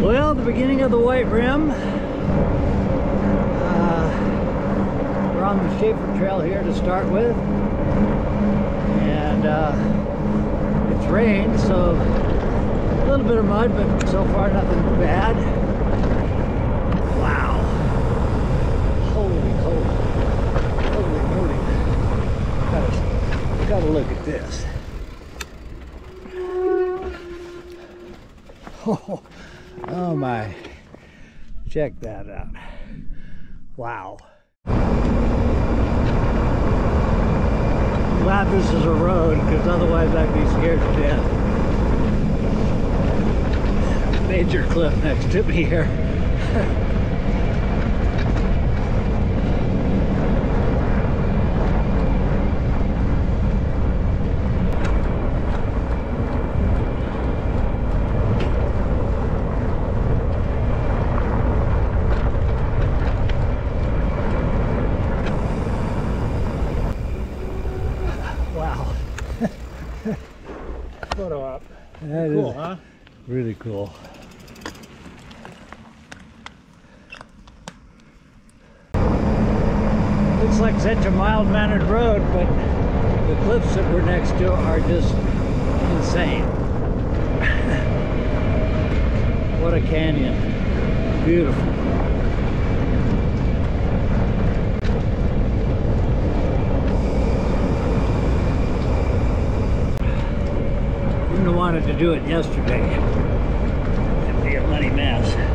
Well, the beginning of the White Rim. Uh, we're on the Shafer Trail here to start with. And uh, it's rained, so a little bit of mud, but so far nothing bad. Wow. Holy, holy, holy moly. Gotta, gotta look at this. Oh, my. Check that out. Wow. Glad this is a road because otherwise I'd be scared to death. Major cliff next to me here. Cool, huh? really cool. Looks like such a mild-mannered road, but the cliffs that we're next to are just insane. what a canyon. Beautiful. Wanted to do it yesterday. It'd be a money mess.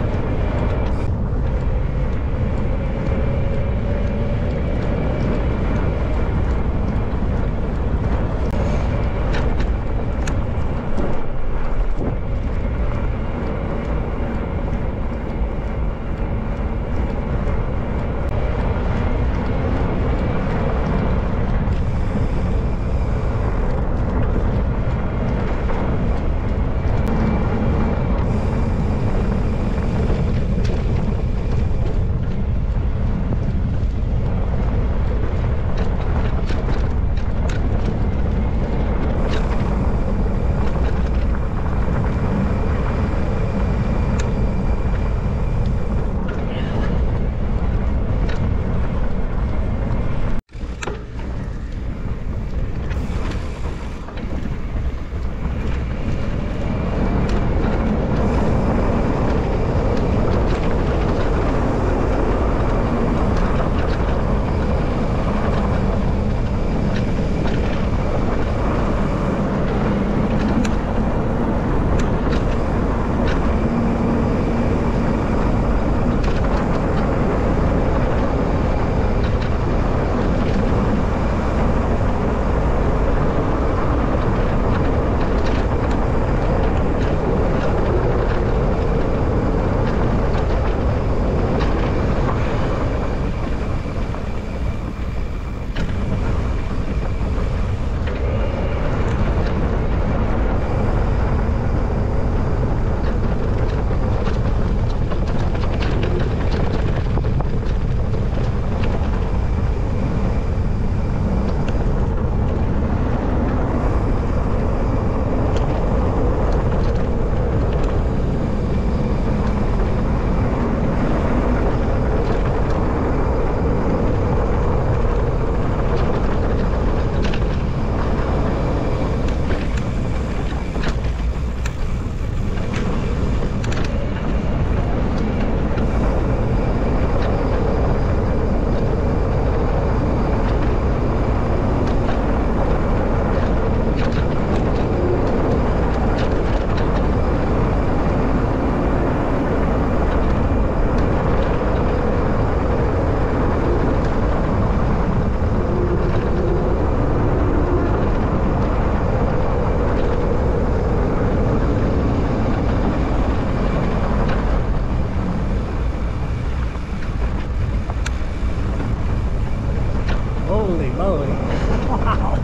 moly. Wow.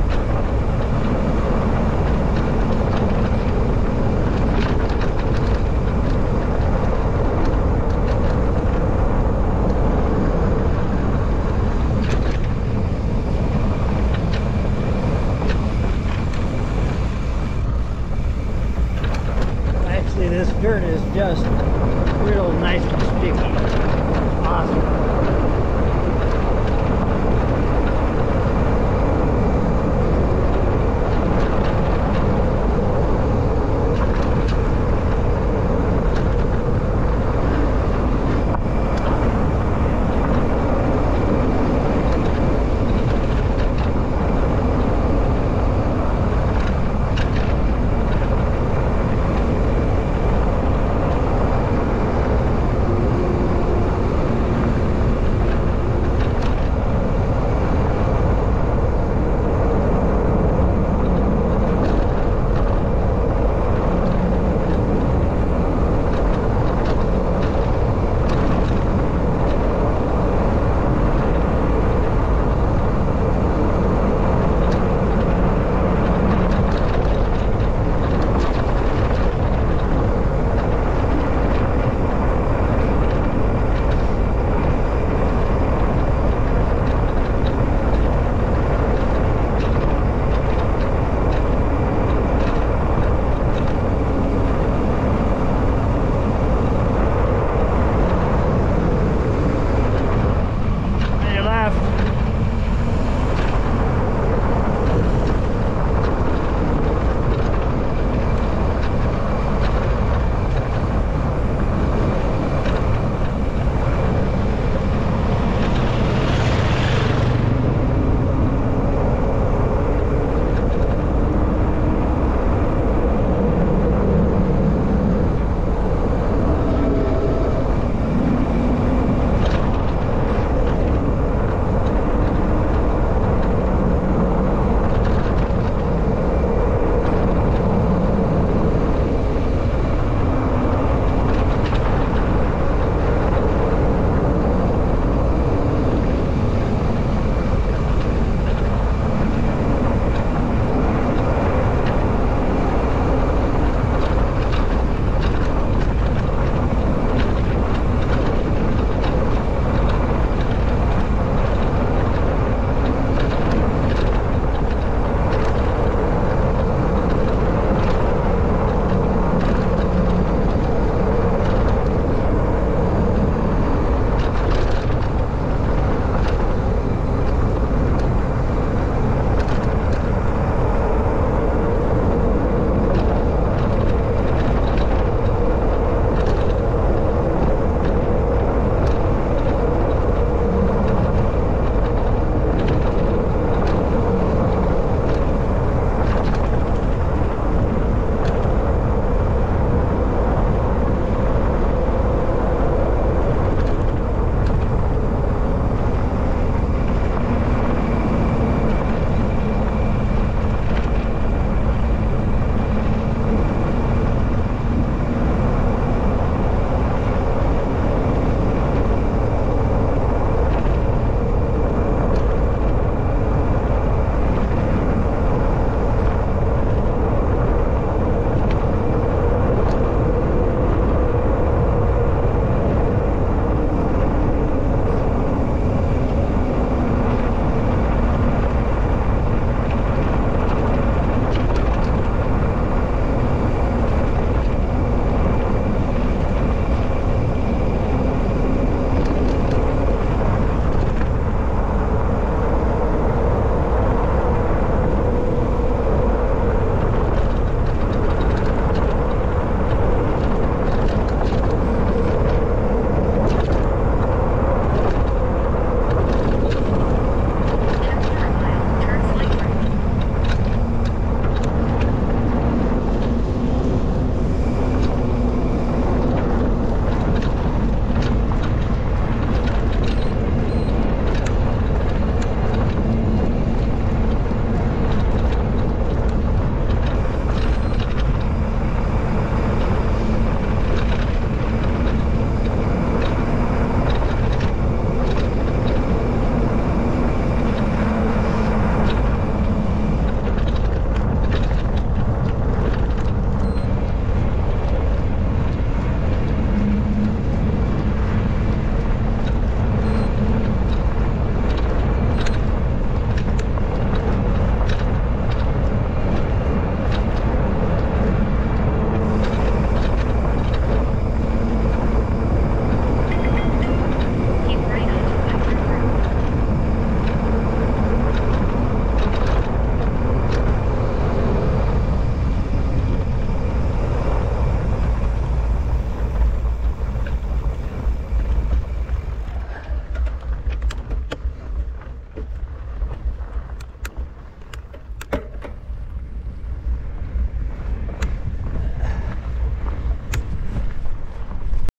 Actually, this dirt is just real nice and sticky. Awesome.